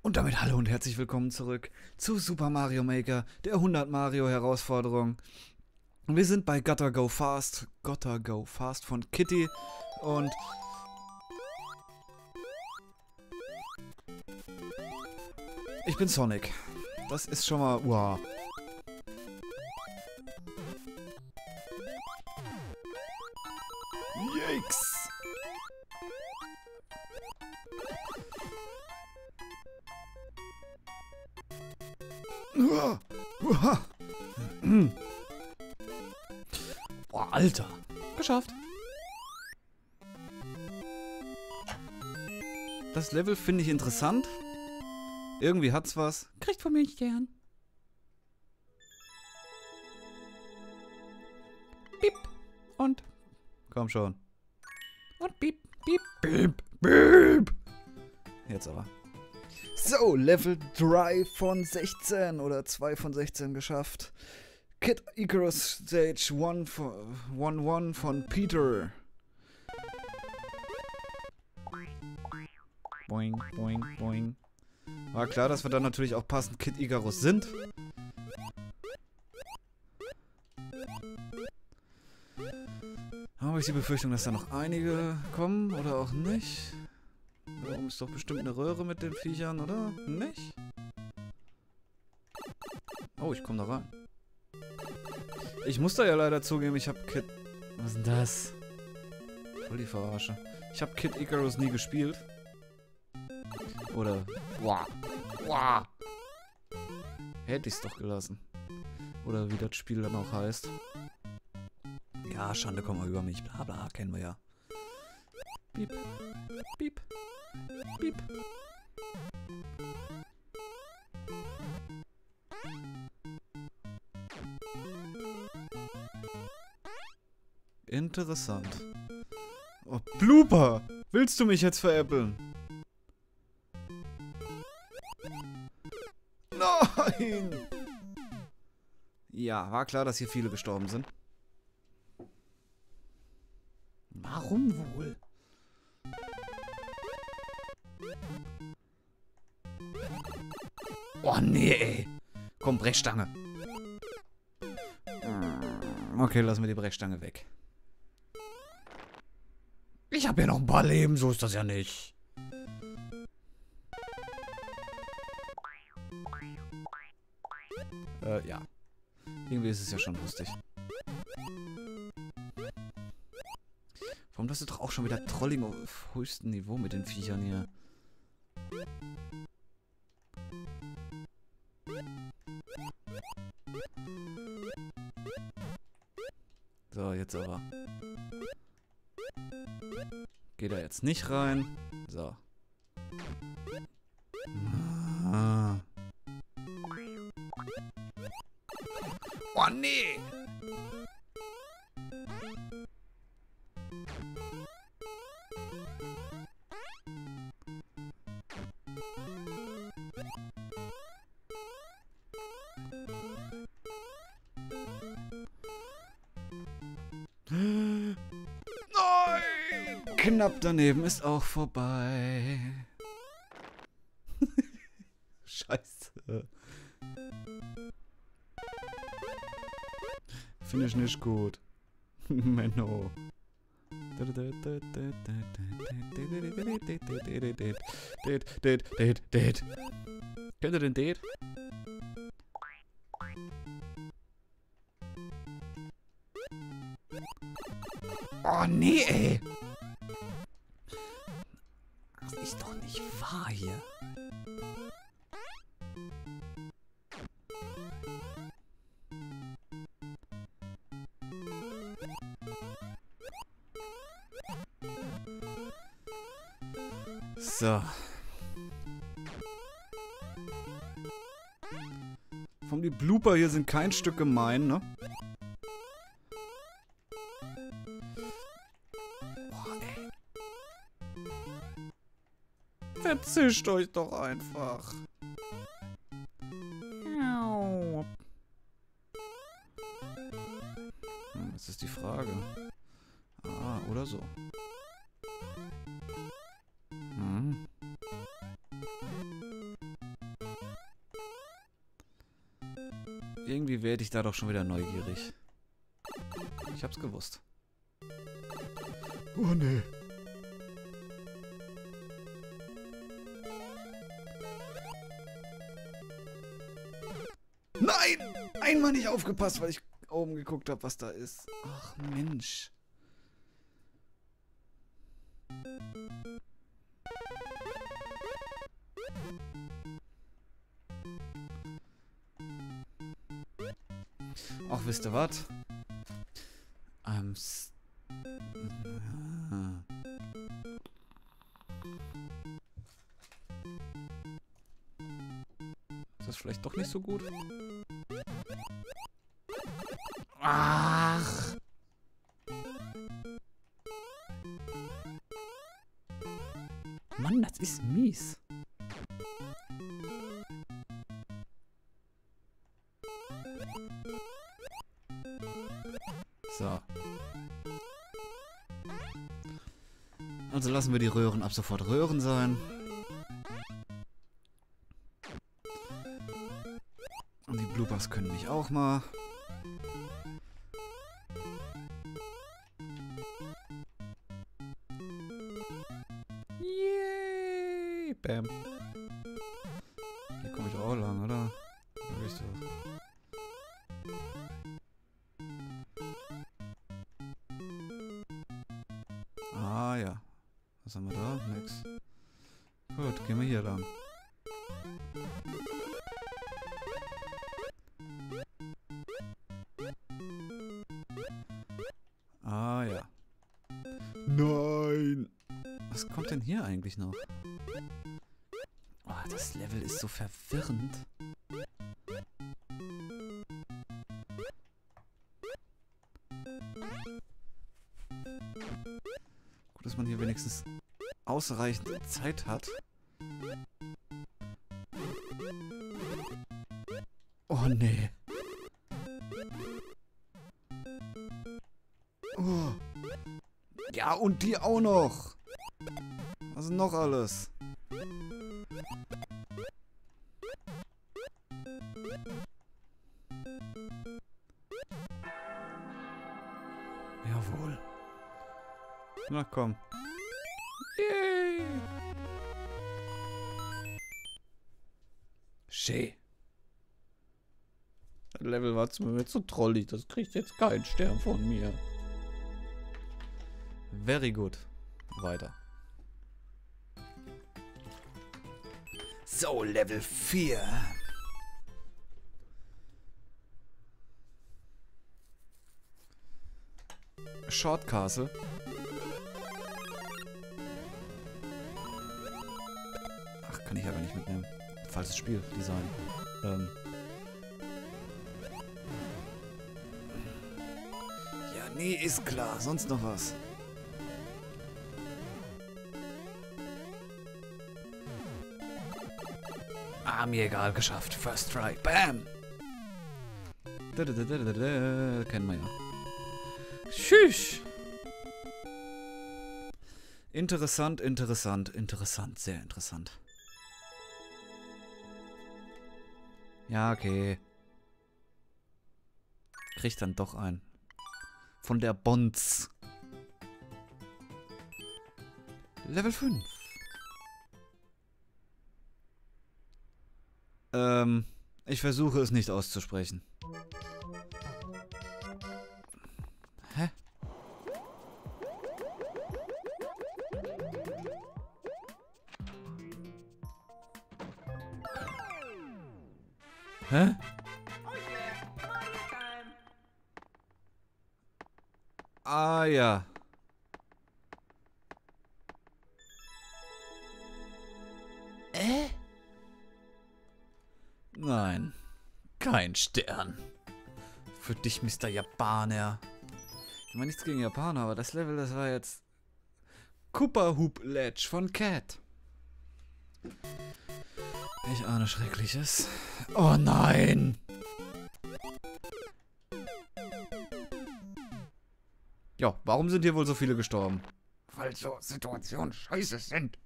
Und damit hallo und herzlich willkommen zurück zu Super Mario Maker, der 100 Mario Herausforderung. Wir sind bei Gotta Go Fast, Gotta Go Fast von Kitty und ich bin Sonic. Das ist schon mal, wow. Boah, Alter. Geschafft. Das Level finde ich interessant. Irgendwie hat's was. Kriegt von mir einen Stern. Piep. Und. Komm schon. Und piep, piep, piep, piep. Jetzt aber. So, Level 3 von 16 oder 2 von 16 geschafft. Kid Icarus Stage 1 von, 1, 1 von Peter. Boing, boing, boing. War klar, dass wir dann natürlich auch passend Kid Icarus sind. Habe ich die Befürchtung, dass da noch einige kommen oder auch nicht? Oben ist doch bestimmt eine Röhre mit den Viechern, oder? Nicht? Oh, ich komme da rein. Ich muss da ja leider zugeben, ich habe Kid... Was ist denn das? Voll die Verarsche. Ich habe Kid Icarus nie gespielt. Oder... Wow. Wow. Hätte ich es doch gelassen. Oder wie das Spiel dann auch heißt. Ja, Schande, komm mal über mich. Bla bla, kennen wir ja. Piep. Piep. Piep. Interessant. Oh, Blooper! Willst du mich jetzt veräppeln? Nein! Ja, war klar, dass hier viele gestorben sind. Warum wohl? Oh nee, ey. Komm, Brechstange. Okay, lassen wir die Brechstange weg. Ich habe ja noch ein paar Leben, so ist das ja nicht. Äh, ja. Irgendwie ist es ja schon lustig. Warum das ist doch auch schon wieder Trolling auf höchstem Niveau mit den Viechern hier? Geht da jetzt nicht rein. So. Ah. Oh nee! Knapp daneben ist auch vorbei. Scheiße. Finde ich nicht gut. Menno. Kennt ihr den Date? Oh nee, ey. Vom die Blooper hier sind kein Stück gemein, ne? Boah, ey. Verzischt euch doch einfach. Hm, das ist die Frage. Ah, oder so. Irgendwie werde ich da doch schon wieder neugierig. Ich hab's gewusst. Oh nee. Nein! Einmal nicht aufgepasst, weil ich oben geguckt habe, was da ist. Ach Mensch. Ach, wisst ihr was? I'm s ja. Ist das vielleicht doch nicht so gut? Ach! Mann, das ist mies. Lassen wir die Röhren ab sofort Röhren sein. Und die Bloopers können mich auch mal. Yay! Bam. Hier komme ich auch lang, oder? Sag ich doch. Ah ja. Nein! Was kommt denn hier eigentlich noch? Oh, das Level ist so verwirrend. Gut, dass man hier wenigstens ausreichend Zeit hat. Oh nee. Ja, und die auch noch. Was ist noch alles? Jawohl. Na komm. Yay. Schee. Das Level war mir zu trollig. Das kriegt jetzt keinen Stern von mir. Very good. Weiter. So, Level 4. Short Castle. Ach, kann ich aber nicht mitnehmen. Falsches Spiel, Design. Ähm. Ja, nee, ist klar. Sonst noch was. Mir egal, geschafft. First try. Bam! Da, da, da. Kennen wir ja. Tschüss! Interessant, interessant, interessant, sehr interessant. Ja, okay. Kriegt dann doch ein. Von der Bonds. Level 5. Ähm, ich versuche es nicht auszusprechen. Hä? Hä? Ah ja. Kein Stern. Für dich, Mr. Japaner. Ich meine nichts gegen Japaner, aber das Level, das war jetzt Koopa Hoop Ledge von Cat. Ich ahne Schreckliches. Oh nein! Ja, warum sind hier wohl so viele gestorben? Weil so Situationen scheiße sind.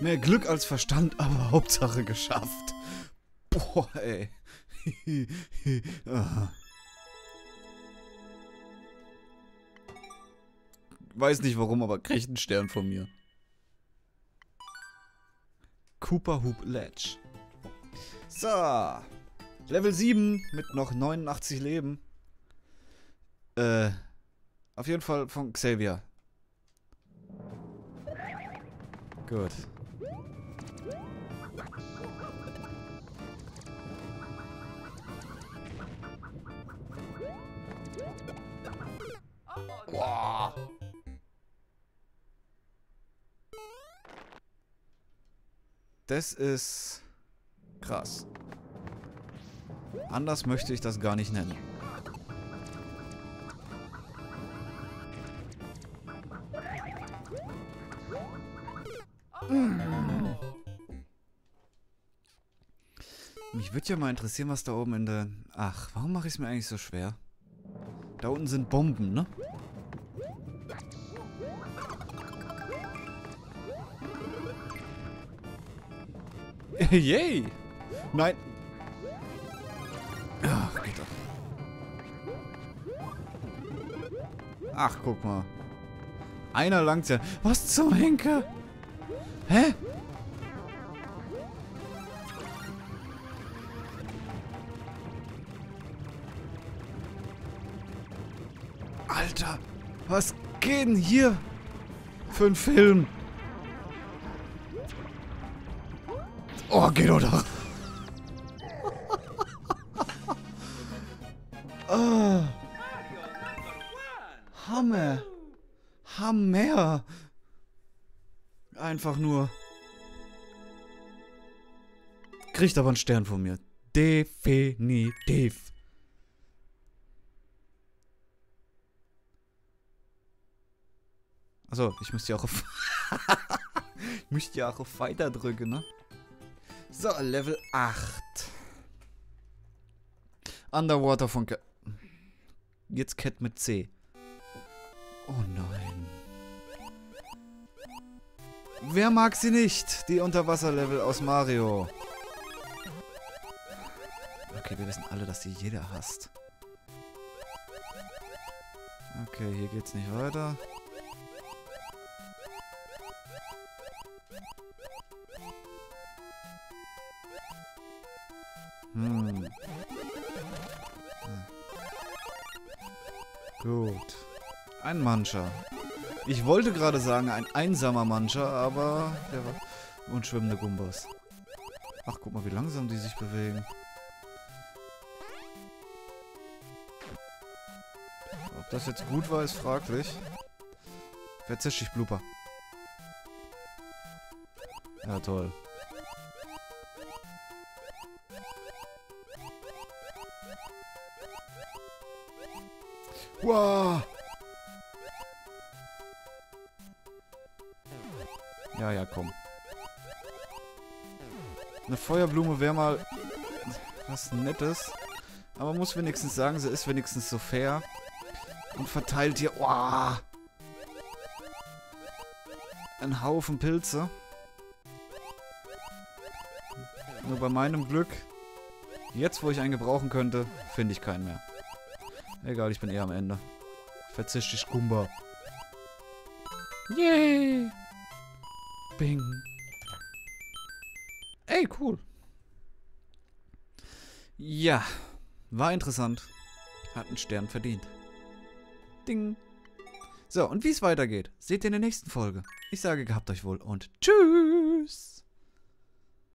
Mehr Glück als Verstand, aber Hauptsache geschafft. Boah, ey. Ah. Weiß nicht warum, aber kriegt einen Stern von mir. Cooper Hoop Ledge. So. Level 7 mit noch 89 Leben. Äh. Auf jeden Fall von Xavier. Gut. Boah. Das ist krass. Anders möchte ich das gar nicht nennen. Mich würde ja mal interessieren, was da oben in der... Ach, warum mache ich es mir eigentlich so schwer? Da unten sind Bomben, ne? Yay! Nein! Ach, geht doch. Ach, guck mal. Einer langt ja. Was zum Henker? Hä? Alter, was geht denn hier für ein Film? Geht doch. oh. Hammer. Hammer. Einfach nur. Kriegt aber einen Stern von mir. Definitiv. Achso, ich müsste ja auch auf. ich müsste ja auch auf Weiter drücken, ne? So, Level 8. Underwater von Cat. Jetzt Cat mit C. Oh nein. Wer mag sie nicht? Die Unterwasserlevel aus Mario. Okay, wir wissen alle, dass sie jeder hasst. Okay, hier geht's nicht weiter. Hm. Gut. Ein Mancher. Ich wollte gerade sagen, ein einsamer Mancher, aber der war... Und schwimmende Gumbas. Ach, guck mal, wie langsam die sich bewegen. Ob das jetzt gut war, ist fraglich. Verzisch dich, Blooper. Ja, toll. Wow. Ja, ja, komm. Eine Feuerblume wäre mal was Nettes. Aber man muss wenigstens sagen, sie ist wenigstens so fair. Und verteilt hier... Oh, einen Haufen Pilze. Nur bei meinem Glück, jetzt wo ich einen gebrauchen könnte, finde ich keinen mehr. Egal, ich bin eher am Ende. Verzisch dich, Kumba. Yay! Bing. Ey, cool. Ja, war interessant. Hat einen Stern verdient. Ding. So, und wie es weitergeht, seht ihr in der nächsten Folge. Ich sage, gehabt euch wohl und tschüss.